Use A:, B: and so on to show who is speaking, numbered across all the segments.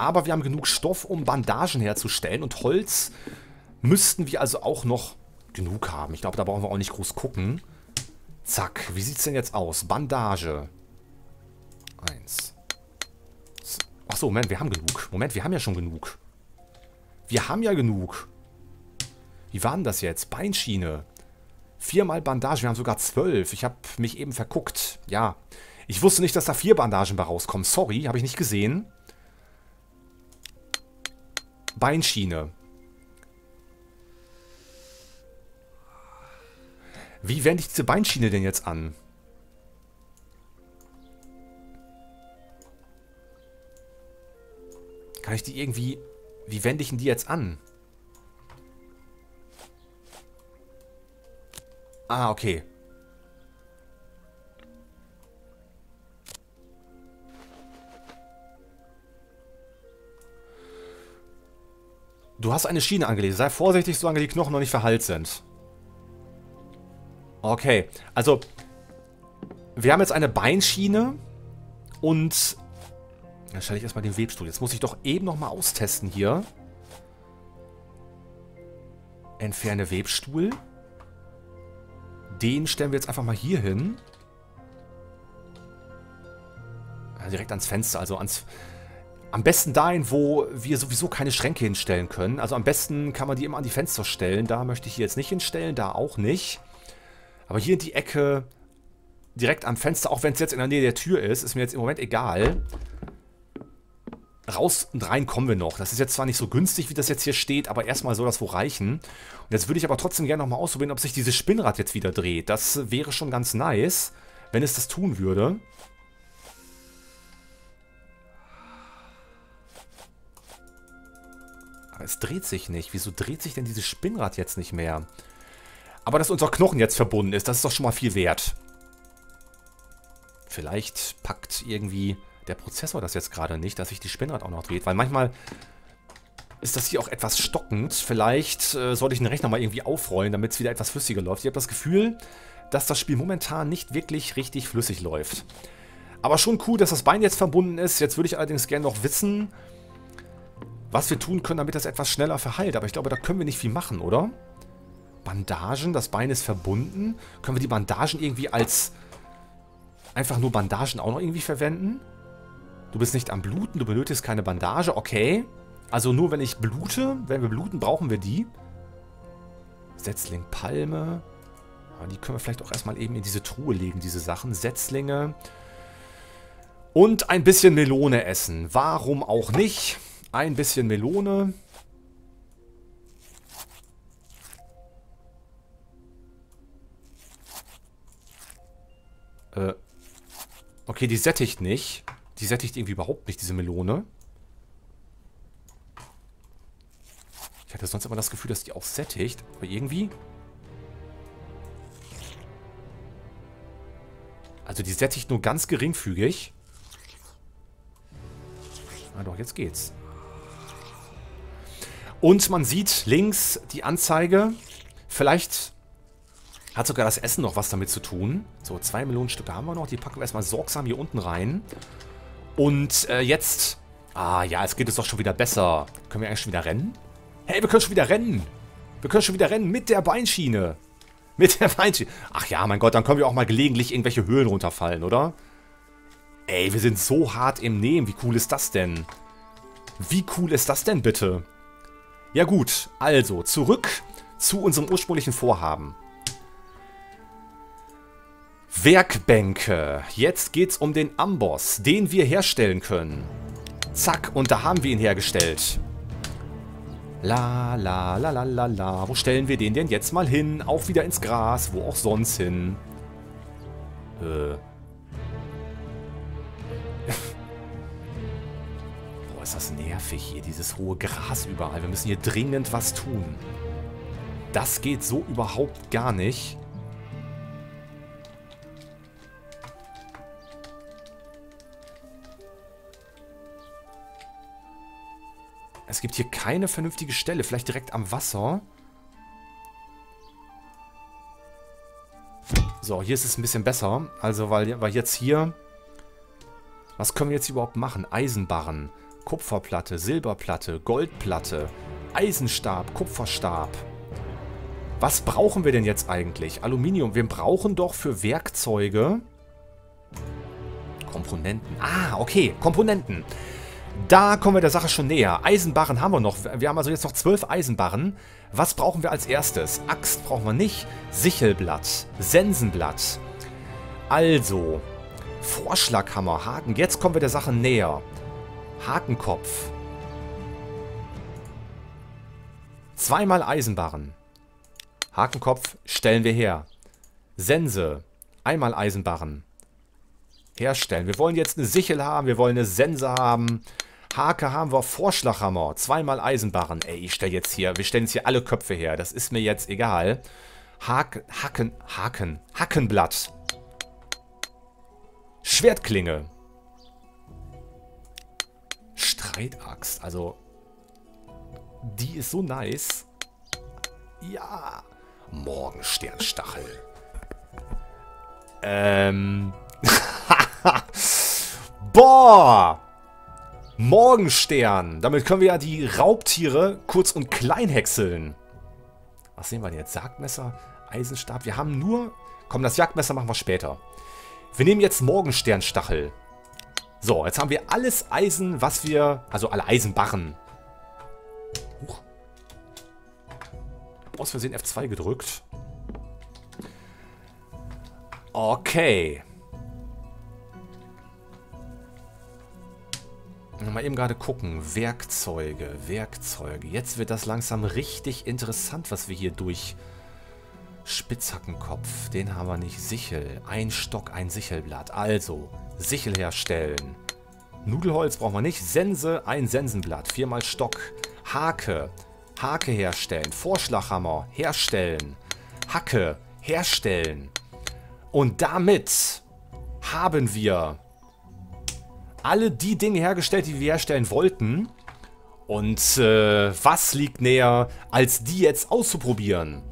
A: Aber wir haben genug Stoff, um Bandagen herzustellen. Und Holz müssten wir also auch noch genug haben. Ich glaube, da brauchen wir auch nicht groß gucken. Zack, wie sieht es denn jetzt aus? Bandage. Eins. Achso, Moment, wir haben genug. Moment, wir haben ja schon genug. Wir haben ja genug. Wie war denn das jetzt? Beinschiene. Viermal Bandage, wir haben sogar zwölf. Ich habe mich eben verguckt. Ja, ich wusste nicht, dass da vier Bandagen bei rauskommen. Sorry, habe ich nicht gesehen. Beinschiene. Wie wende ich diese Beinschiene denn jetzt an? Kann ich die irgendwie... Wie wende ich denn die jetzt an? Ah, okay. Du hast eine Schiene angelegt. Sei vorsichtig, solange die Knochen noch nicht verheilt sind. Okay, also wir haben jetzt eine Beinschiene und dann stelle ich erstmal den Webstuhl. Jetzt muss ich doch eben nochmal austesten hier. Entferne Webstuhl. Den stellen wir jetzt einfach mal hier hin. Ja, direkt ans Fenster, also ans... Am besten dahin, wo wir sowieso keine Schränke hinstellen können. Also am besten kann man die immer an die Fenster stellen. Da möchte ich hier jetzt nicht hinstellen, da auch nicht. Aber hier in die Ecke, direkt am Fenster, auch wenn es jetzt in der Nähe der Tür ist, ist mir jetzt im Moment egal. Raus und rein kommen wir noch. Das ist jetzt zwar nicht so günstig, wie das jetzt hier steht, aber erstmal soll das wohl reichen. Und jetzt würde ich aber trotzdem gerne nochmal ausprobieren, ob sich dieses Spinnrad jetzt wieder dreht. Das wäre schon ganz nice, wenn es das tun würde. Es dreht sich nicht. Wieso dreht sich denn dieses Spinnrad jetzt nicht mehr? Aber dass unser Knochen jetzt verbunden ist, das ist doch schon mal viel wert. Vielleicht packt irgendwie der Prozessor das jetzt gerade nicht, dass sich die Spinnrad auch noch dreht. Weil manchmal ist das hier auch etwas stockend. Vielleicht äh, sollte ich den Rechner mal irgendwie aufrollen, damit es wieder etwas flüssiger läuft. Ich habe das Gefühl, dass das Spiel momentan nicht wirklich richtig flüssig läuft. Aber schon cool, dass das Bein jetzt verbunden ist. Jetzt würde ich allerdings gerne noch wissen, was wir tun können, damit das etwas schneller verheilt. Aber ich glaube, da können wir nicht viel machen, oder? Bandagen, das Bein ist verbunden. Können wir die Bandagen irgendwie als einfach nur Bandagen auch noch irgendwie verwenden? Du bist nicht am Bluten, du benötigst keine Bandage, okay. Also nur wenn ich blute, wenn wir bluten, brauchen wir die. Setzling Palme. die können wir vielleicht auch erstmal eben in diese Truhe legen, diese Sachen. Setzlinge. Und ein bisschen Melone essen. Warum auch nicht? Ein bisschen Melone. Äh, okay, die sättigt nicht. Die sättigt irgendwie überhaupt nicht, diese Melone. Ich hatte sonst immer das Gefühl, dass die auch sättigt. Aber irgendwie... Also die sättigt nur ganz geringfügig. Ah doch, jetzt geht's. Und man sieht links die Anzeige. Vielleicht hat sogar das Essen noch was damit zu tun. So, zwei Millionen Stücke haben wir noch. Die packen wir erstmal sorgsam hier unten rein. Und äh, jetzt... Ah ja, es geht uns doch schon wieder besser. Können wir eigentlich schon wieder rennen? Hey, wir können schon wieder rennen. Wir können schon wieder rennen mit der Beinschiene. Mit der Beinschiene. Ach ja, mein Gott, dann können wir auch mal gelegentlich irgendwelche Höhlen runterfallen, oder? Ey, wir sind so hart im Nehmen. Wie cool ist das denn? Wie cool ist das denn bitte? Ja gut, also zurück zu unserem ursprünglichen Vorhaben. Werkbänke. Jetzt geht's um den Amboss, den wir herstellen können. Zack, und da haben wir ihn hergestellt. La, la, la, la, la, la. Wo stellen wir den denn jetzt mal hin? Auch wieder ins Gras, wo auch sonst hin. Äh. Ist das nervig hier, dieses hohe Gras überall. Wir müssen hier dringend was tun. Das geht so überhaupt gar nicht. Es gibt hier keine vernünftige Stelle. Vielleicht direkt am Wasser. So, hier ist es ein bisschen besser. Also, weil, weil jetzt hier... Was können wir jetzt überhaupt machen? Eisenbarren. Kupferplatte, Silberplatte, Goldplatte, Eisenstab, Kupferstab. Was brauchen wir denn jetzt eigentlich? Aluminium. Wir brauchen doch für Werkzeuge... Komponenten. Ah, okay. Komponenten. Da kommen wir der Sache schon näher. Eisenbarren haben wir noch. Wir haben also jetzt noch zwölf Eisenbarren. Was brauchen wir als erstes? Axt brauchen wir nicht. Sichelblatt. Sensenblatt. Also. Vorschlaghammer. Haken. Jetzt kommen wir der Sache näher. Hakenkopf. Zweimal Eisenbarren. Hakenkopf stellen wir her. Sense. Einmal Eisenbarren. Herstellen. Wir wollen jetzt eine Sichel haben. Wir wollen eine Sense haben. Hake haben wir. Vorschlaghammer. Zweimal Eisenbarren. Ey, ich stelle jetzt hier... Wir stellen jetzt hier alle Köpfe her. Das ist mir jetzt egal. Haken... Haken... Haken. Hackenblatt. Schwertklinge. Streitaxt. Also... Die ist so nice. Ja. Morgensternstachel. Ähm. Boah! Morgenstern. Damit können wir ja die Raubtiere kurz und klein häckseln. Was sehen wir denn jetzt? Sargmesser, Eisenstab. Wir haben nur... Komm, das Jagdmesser machen wir später. Wir nehmen jetzt Morgensternstachel. So, jetzt haben wir alles Eisen, was wir... Also alle Eisenbarren. Huch aus Versehen F2 gedrückt. Okay. Mal eben gerade gucken. Werkzeuge, Werkzeuge. Jetzt wird das langsam richtig interessant, was wir hier durch... Spitzhackenkopf, den haben wir nicht. Sichel, ein Stock, ein Sichelblatt. Also, Sichel herstellen. Nudelholz brauchen wir nicht. Sense, ein Sensenblatt. Viermal Stock. Hake, Hake herstellen, Vorschlaghammer herstellen, Hacke herstellen. Und damit haben wir alle die Dinge hergestellt, die wir herstellen wollten. Und äh, was liegt näher, als die jetzt auszuprobieren?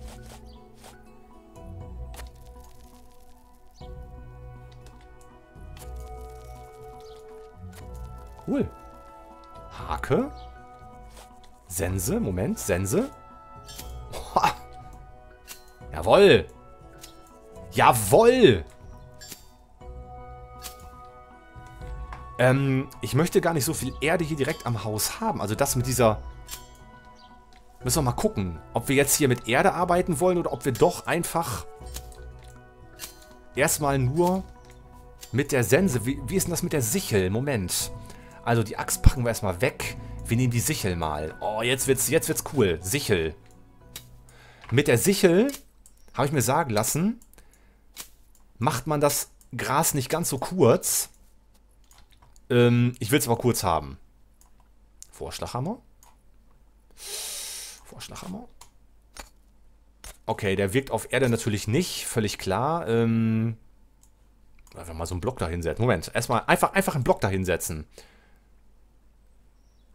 A: Cool. Hake. Sense, Moment, Sense. Boah. Jawoll. Jawoll. Ähm, ich möchte gar nicht so viel Erde hier direkt am Haus haben. Also das mit dieser... Müssen wir mal gucken, ob wir jetzt hier mit Erde arbeiten wollen oder ob wir doch einfach erstmal nur mit der Sense... Wie, wie ist denn das mit der Sichel? Moment. Also die Axt packen wir erstmal weg. Wir nehmen die Sichel mal. Oh, jetzt wird's, jetzt wird's cool. Sichel. Mit der Sichel, habe ich mir sagen lassen, macht man das Gras nicht ganz so kurz. Ähm, ich will es aber kurz haben. Vorschlaghammer. Vorschlaghammer. Okay, der wirkt auf Erde natürlich nicht, völlig klar. Ähm, einfach mal so einen Block da hinsetzen. Moment, erstmal einfach, einfach einen Block da hinsetzen.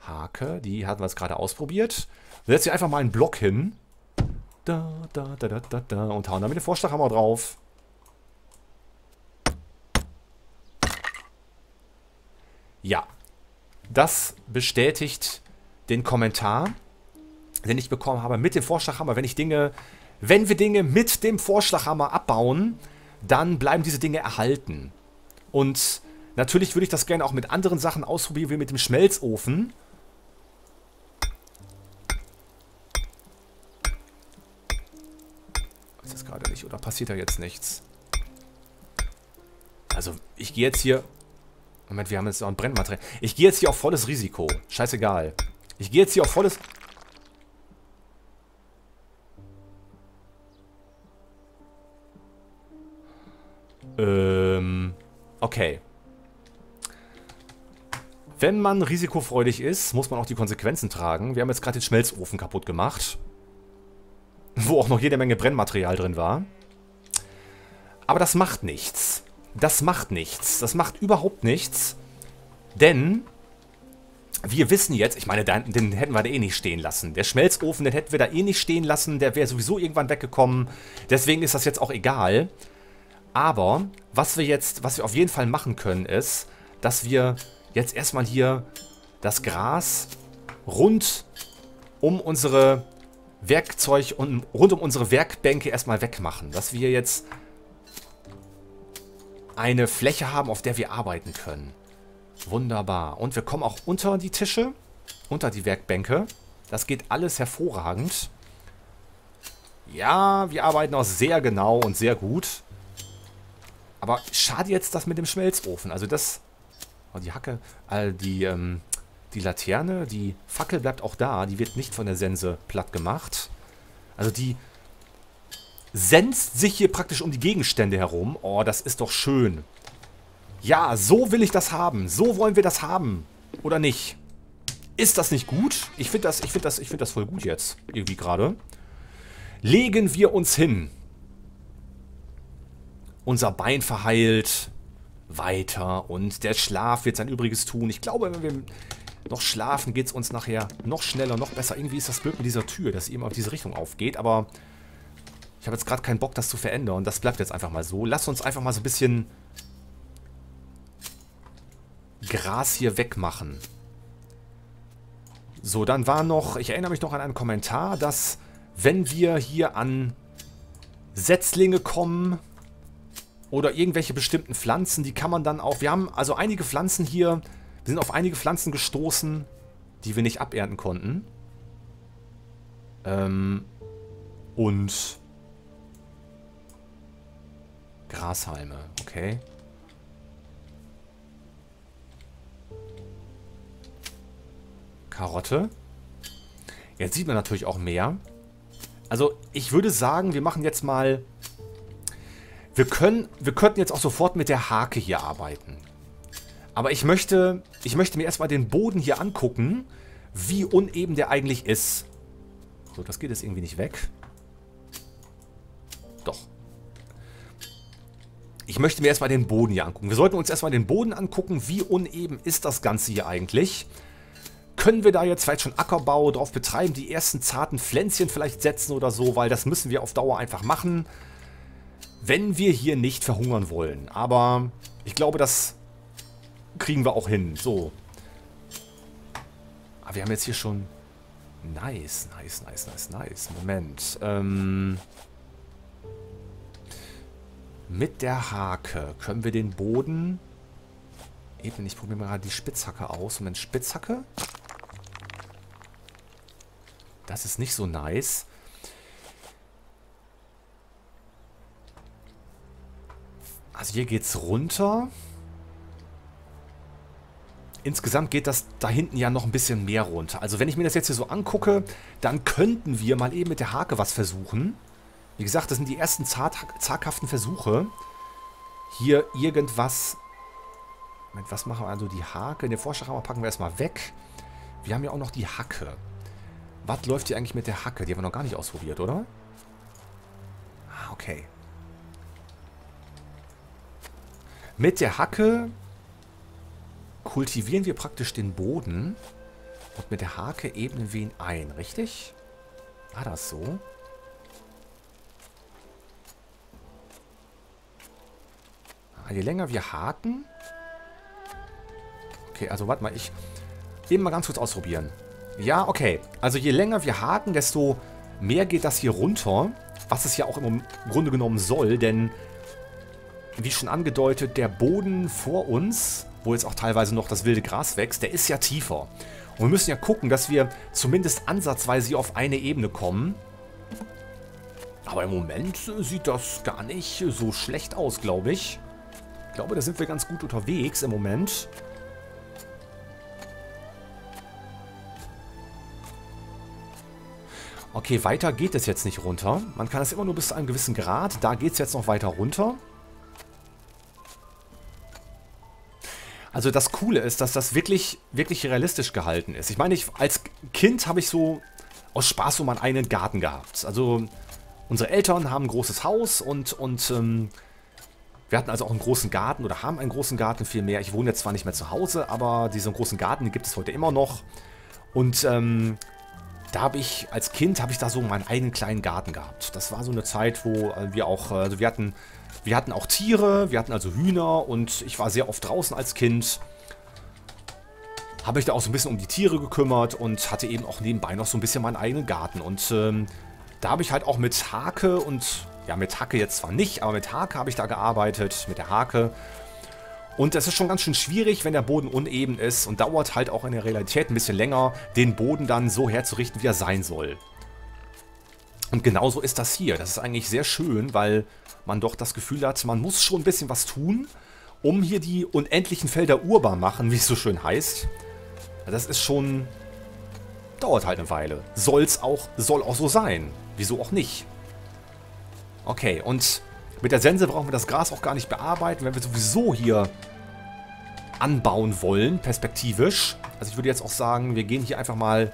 A: Hake, die hatten wir jetzt gerade ausprobiert. Setzen hier einfach mal einen Block hin. Da, da, da, da, da, da. Und hauen damit den Vorschlaghammer drauf. Ja. Das bestätigt den Kommentar, den ich bekommen habe mit dem Vorschlaghammer. Wenn ich Dinge, wenn wir Dinge mit dem Vorschlaghammer abbauen, dann bleiben diese Dinge erhalten. Und natürlich würde ich das gerne auch mit anderen Sachen ausprobieren, wie mit dem Schmelzofen. Nicht. Oder passiert da jetzt nichts? Also, ich gehe jetzt hier... Moment, wir haben jetzt auch ein Brennmaterial. Ich gehe jetzt hier auf volles Risiko. Scheißegal. Ich gehe jetzt hier auf volles... Ähm... Okay. Wenn man risikofreudig ist, muss man auch die Konsequenzen tragen. Wir haben jetzt gerade den Schmelzofen kaputt gemacht. Wo auch noch jede Menge Brennmaterial drin war. Aber das macht nichts. Das macht nichts. Das macht überhaupt nichts. Denn wir wissen jetzt, ich meine, den, den hätten wir da eh nicht stehen lassen. Der Schmelzofen, den hätten wir da eh nicht stehen lassen. Der wäre sowieso irgendwann weggekommen. Deswegen ist das jetzt auch egal. Aber was wir jetzt, was wir auf jeden Fall machen können, ist, dass wir jetzt erstmal hier das Gras rund um unsere Werkzeug und rund um unsere Werkbänke erstmal wegmachen. Dass wir jetzt eine Fläche haben, auf der wir arbeiten können. Wunderbar. Und wir kommen auch unter die Tische, unter die Werkbänke. Das geht alles hervorragend. Ja, wir arbeiten auch sehr genau und sehr gut. Aber schade jetzt das mit dem Schmelzofen. Also das... Oh, die Hacke... Äh, die, ähm, die Laterne, die Fackel bleibt auch da. Die wird nicht von der Sense platt gemacht. Also die senzt sich hier praktisch um die Gegenstände herum. Oh, das ist doch schön. Ja, so will ich das haben. So wollen wir das haben. Oder nicht? Ist das nicht gut? Ich finde das, find das, find das voll gut jetzt. Irgendwie gerade. Legen wir uns hin. Unser Bein verheilt. Weiter. Und der Schlaf wird sein Übriges tun. Ich glaube, wenn wir noch schlafen, geht es uns nachher noch schneller, noch besser. Irgendwie ist das blöd mit dieser Tür, dass sie immer auf diese Richtung aufgeht. Aber ich habe jetzt gerade keinen Bock, das zu verändern. Das bleibt jetzt einfach mal so. Lass uns einfach mal so ein bisschen Gras hier wegmachen. So, dann war noch, ich erinnere mich noch an einen Kommentar, dass wenn wir hier an Setzlinge kommen oder irgendwelche bestimmten Pflanzen, die kann man dann auch, wir haben also einige Pflanzen hier, wir sind auf einige Pflanzen gestoßen, die wir nicht abernten konnten. Ähm, und Grashalme, okay. Karotte. Jetzt sieht man natürlich auch mehr. Also ich würde sagen, wir machen jetzt mal... Wir können, wir könnten jetzt auch sofort mit der Hake hier arbeiten. Aber ich möchte, ich möchte mir erstmal den Boden hier angucken, wie uneben der eigentlich ist. So, das geht jetzt irgendwie nicht weg. Doch. Ich möchte mir erstmal den Boden hier angucken. Wir sollten uns erstmal den Boden angucken, wie uneben ist das Ganze hier eigentlich. Können wir da jetzt vielleicht schon Ackerbau drauf betreiben, die ersten zarten Pflänzchen vielleicht setzen oder so, weil das müssen wir auf Dauer einfach machen, wenn wir hier nicht verhungern wollen. Aber ich glaube, das kriegen wir auch hin. So. Aber wir haben jetzt hier schon... Nice, nice, nice, nice, nice. Moment. Ähm... Mit der Hake können wir den Boden... Eben, ich probiere mal die Spitzhacke aus. Moment, Spitzhacke? Das ist nicht so nice. Also hier geht's runter. Insgesamt geht das da hinten ja noch ein bisschen mehr runter. Also wenn ich mir das jetzt hier so angucke, dann könnten wir mal eben mit der Hake was versuchen. Wie gesagt, das sind die ersten zaghaften Versuche. Hier irgendwas... Moment, was machen wir also? Die Hake, den Vorschlaghammer packen wir erstmal weg. Wir haben ja auch noch die Hacke. Was läuft hier eigentlich mit der Hacke? Die haben wir noch gar nicht ausprobiert, oder? Ah, okay. Mit der Hacke kultivieren wir praktisch den Boden und mit der Hake ebnen wir ihn ein, richtig? War das so? Ah, je länger wir haken... Okay, also warte mal, ich... Eben mal ganz kurz ausprobieren. Ja, okay. Also je länger wir haken, desto mehr geht das hier runter. Was es ja auch im Grunde genommen soll, denn wie schon angedeutet, der Boden vor uns, wo jetzt auch teilweise noch das wilde Gras wächst, der ist ja tiefer. Und wir müssen ja gucken, dass wir zumindest ansatzweise hier auf eine Ebene kommen. Aber im Moment sieht das gar nicht so schlecht aus, glaube ich. Ich glaube, da sind wir ganz gut unterwegs im Moment. Okay, weiter geht es jetzt nicht runter. Man kann es immer nur bis zu einem gewissen Grad. Da geht es jetzt noch weiter runter. Also das Coole ist, dass das wirklich, wirklich realistisch gehalten ist. Ich meine, ich, als Kind habe ich so aus Spaß so meinen eigenen Garten gehabt. Also unsere Eltern haben ein großes Haus und, und ähm, wir hatten also auch einen großen Garten oder haben einen großen Garten vielmehr. Ich wohne jetzt zwar nicht mehr zu Hause, aber diesen großen Garten gibt es heute immer noch. Und ähm, da habe ich, als Kind, habe ich da so meinen eigenen kleinen Garten gehabt. Das war so eine Zeit, wo äh, wir auch, also wir hatten, wir hatten auch Tiere, wir hatten also Hühner und ich war sehr oft draußen als Kind. habe ich da auch so ein bisschen um die Tiere gekümmert und hatte eben auch nebenbei noch so ein bisschen meinen eigenen Garten. Und ähm, da habe ich halt auch mit Hake und, ja mit Hake jetzt zwar nicht, aber mit Hake habe ich da gearbeitet, mit der Hake. Und es ist schon ganz schön schwierig, wenn der Boden uneben ist und dauert halt auch in der Realität ein bisschen länger, den Boden dann so herzurichten, wie er sein soll. Und genauso ist das hier. Das ist eigentlich sehr schön, weil man doch das Gefühl hat, man muss schon ein bisschen was tun, um hier die unendlichen Felder urbar machen, wie es so schön heißt. Das ist schon... Dauert halt eine Weile. Soll's auch, soll auch so sein. Wieso auch nicht? Okay, und mit der Sense brauchen wir das Gras auch gar nicht bearbeiten, wenn wir sowieso hier anbauen wollen, perspektivisch. Also ich würde jetzt auch sagen, wir gehen hier einfach mal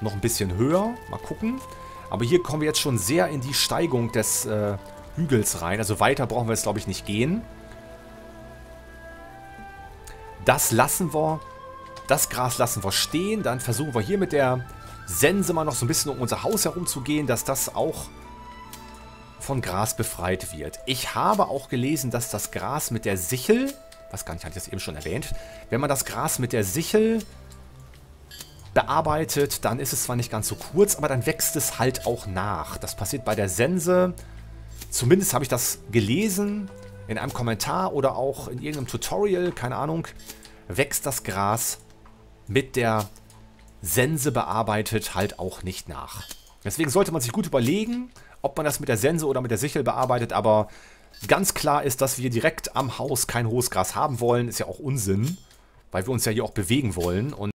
A: noch ein bisschen höher. Mal gucken. Aber hier kommen wir jetzt schon sehr in die Steigung des äh, Hügels rein. Also weiter brauchen wir jetzt, glaube ich, nicht gehen. Das lassen wir, das Gras lassen wir stehen. Dann versuchen wir hier mit der Sense mal noch so ein bisschen um unser Haus herum zu gehen, dass das auch von Gras befreit wird. Ich habe auch gelesen, dass das Gras mit der Sichel, was gar nicht, hatte ich das eben schon erwähnt, wenn man das Gras mit der Sichel bearbeitet, dann ist es zwar nicht ganz so kurz, aber dann wächst es halt auch nach. Das passiert bei der Sense, zumindest habe ich das gelesen, in einem Kommentar oder auch in irgendeinem Tutorial, keine Ahnung, wächst das Gras mit der Sense bearbeitet halt auch nicht nach. Deswegen sollte man sich gut überlegen, ob man das mit der Sense oder mit der Sichel bearbeitet, aber ganz klar ist, dass wir direkt am Haus kein hohes Gras haben wollen, ist ja auch Unsinn, weil wir uns ja hier auch bewegen wollen und